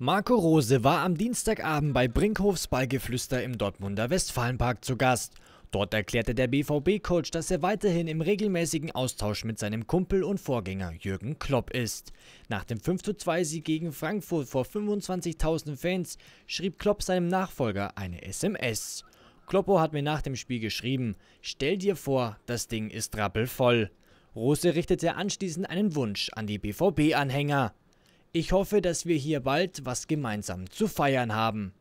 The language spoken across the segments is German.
Marco Rose war am Dienstagabend bei Brinkhofs Ballgeflüster im Dortmunder Westfalenpark zu Gast. Dort erklärte der BVB-Coach, dass er weiterhin im regelmäßigen Austausch mit seinem Kumpel und Vorgänger Jürgen Klopp ist. Nach dem 5:2-Sieg gegen Frankfurt vor 25.000 Fans schrieb Klopp seinem Nachfolger eine SMS. Kloppo hat mir nach dem Spiel geschrieben: Stell dir vor, das Ding ist rappelvoll. Rose richtete anschließend einen Wunsch an die BVB-Anhänger. Ich hoffe, dass wir hier bald was gemeinsam zu feiern haben.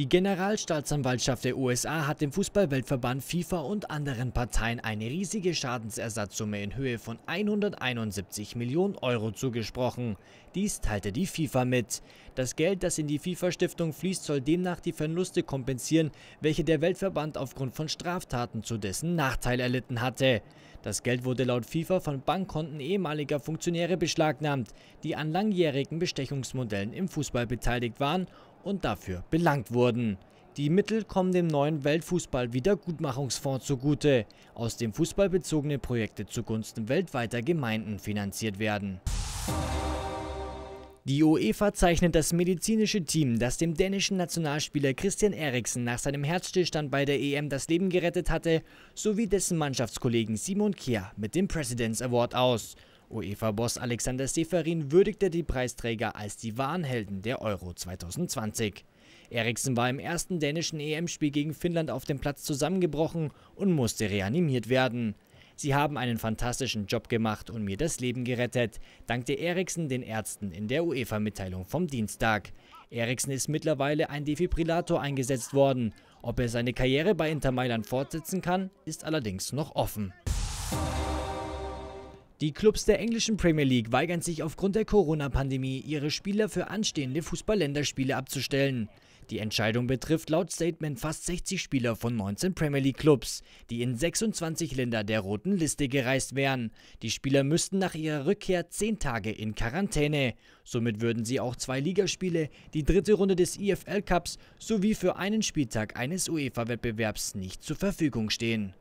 Die Generalstaatsanwaltschaft der USA hat dem Fußballweltverband FIFA und anderen Parteien eine riesige Schadensersatzsumme in Höhe von 171 Millionen Euro zugesprochen. Dies teilte die FIFA mit. Das Geld, das in die FIFA-Stiftung fließt, soll demnach die Verluste kompensieren, welche der Weltverband aufgrund von Straftaten zu dessen Nachteil erlitten hatte. Das Geld wurde laut FIFA von Bankkonten ehemaliger Funktionäre beschlagnahmt, die an langjährigen Bestechungsmodellen im Fußball beteiligt waren und dafür belangt wurden. Die Mittel kommen dem neuen Weltfußball-Wiedergutmachungsfonds zugute, aus dem fußballbezogene Projekte zugunsten weltweiter Gemeinden finanziert werden. Die UEFA zeichnet das medizinische Team, das dem dänischen Nationalspieler Christian Eriksen nach seinem Herzstillstand bei der EM das Leben gerettet hatte, sowie dessen Mannschaftskollegen Simon Kier mit dem President's Award aus. UEFA-Boss Alexander Seferin würdigte die Preisträger als die wahren Helden der Euro 2020. Eriksen war im ersten dänischen EM-Spiel gegen Finnland auf dem Platz zusammengebrochen und musste reanimiert werden. Sie haben einen fantastischen Job gemacht und mir das Leben gerettet, dankte Eriksen den Ärzten in der UEFA-Mitteilung vom Dienstag. Eriksen ist mittlerweile ein Defibrillator eingesetzt worden. Ob er seine Karriere bei Inter Mailand fortsetzen kann, ist allerdings noch offen. Die Clubs der englischen Premier League weigern sich aufgrund der Corona-Pandemie, ihre Spieler für anstehende Fußball-Länderspiele abzustellen. Die Entscheidung betrifft laut Statement fast 60 Spieler von 19 Premier League Clubs, die in 26 Länder der roten Liste gereist wären. Die Spieler müssten nach ihrer Rückkehr 10 Tage in Quarantäne. Somit würden sie auch zwei Ligaspiele, die dritte Runde des IFL Cups sowie für einen Spieltag eines UEFA-Wettbewerbs nicht zur Verfügung stehen.